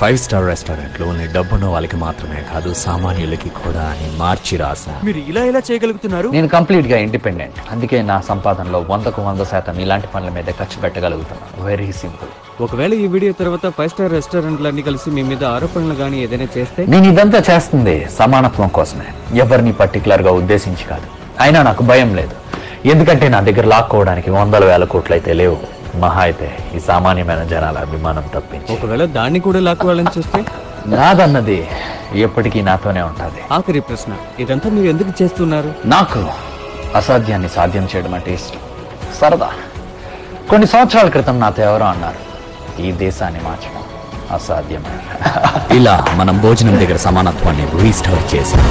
Five star రెస్టారెంట్లు only డబ్బున్న వాళ్ళకి మాత్రమే కాదు సామాన్యులకి కూడా అని మార్చి రాసా మీరు ఇలా ఇలా చేయగలుగుతున్నారు? నేను కంప్లీట్గా ఇండిపెండెంట్. అందుకే నా సంపాదనలో వందకు వంద శాతం ఇలాంటి పనుల మీద ఖర్చు పెట్టగలుగుతున్నాను వెరీ సింపుల్ ఒకవేళ ఈ వీడియో తర్వాత ఫైవ్ స్టార్ రెస్టారెంట్లన్నీ కలిసి మీ మీద ఆరోపణలు కానీ ఏదైనా చేస్తే? నేను ఇదంతా చేస్తుంది సమానత్వం కోసమే. ఎవరిని పర్టికులర్గా ఉద్దేశించి కాదు. అయినా నాకు భయం లేదు. ఎందుకంటే నా దగ్గర లాక్కోవడానికి వందల వేల కోట్లు అయితే లేవు. మహా అయితే ఈ సామాన్యమైన జనాల అభిమానం తప్పించి. ఒకవేళ దాన్ని కూడా లాక్కోవాలని చూస్తే? నాదన్నది ఎప్పటికీ నాతోనే ఉంటుంది. ఆఖరి ప్రశ్న ఇదంతా మీరు ఎందుకు చేస్తున్నారు? నాకు అసాధ్యాన్ని సాధ్యం చేయడం అంటే ఇష్టం. సరదా. కొన్ని సంవత్సరాల క్రితం నాతో ఎవరో అన్నారు ఈ దేశాన్ని మార్చడం అసాధ్యమని ఇలా మనం భోజనం దగ్గర సమానత్వాన్ని రీస్టార్ చేసాం